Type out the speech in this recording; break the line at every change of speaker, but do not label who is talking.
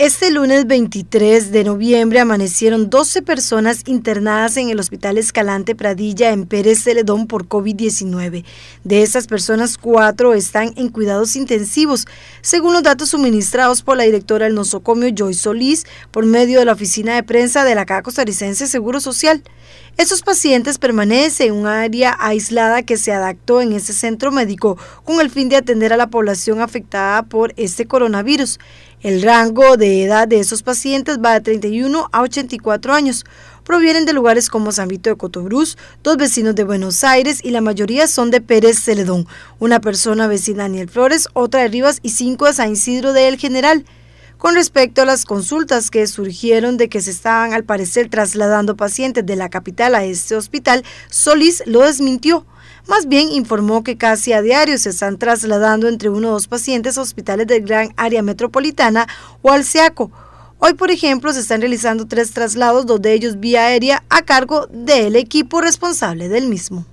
Este lunes 23 de noviembre amanecieron 12 personas internadas en el Hospital Escalante Pradilla en Pérez Celedón por COVID-19. De estas personas, cuatro están en cuidados intensivos, según los datos suministrados por la directora del nosocomio Joy Solís por medio de la oficina de prensa de la Caja Costarricense Seguro Social. Estos pacientes permanecen en un área aislada que se adaptó en ese centro médico con el fin de atender a la población afectada por este coronavirus. El rango de edad de esos pacientes va de 31 a 84 años. Provienen de lugares como San Vito de Cotobruz, dos vecinos de Buenos Aires y la mayoría son de Pérez Celedón, una persona vecina de Daniel Flores, otra de Rivas y cinco de San Isidro de El General. Con respecto a las consultas que surgieron de que se estaban al parecer trasladando pacientes de la capital a este hospital, Solís lo desmintió. Más bien informó que casi a diario se están trasladando entre uno o dos pacientes a hospitales del gran área metropolitana o al SEACO. Hoy, por ejemplo, se están realizando tres traslados, dos de ellos vía aérea, a cargo del equipo responsable del mismo.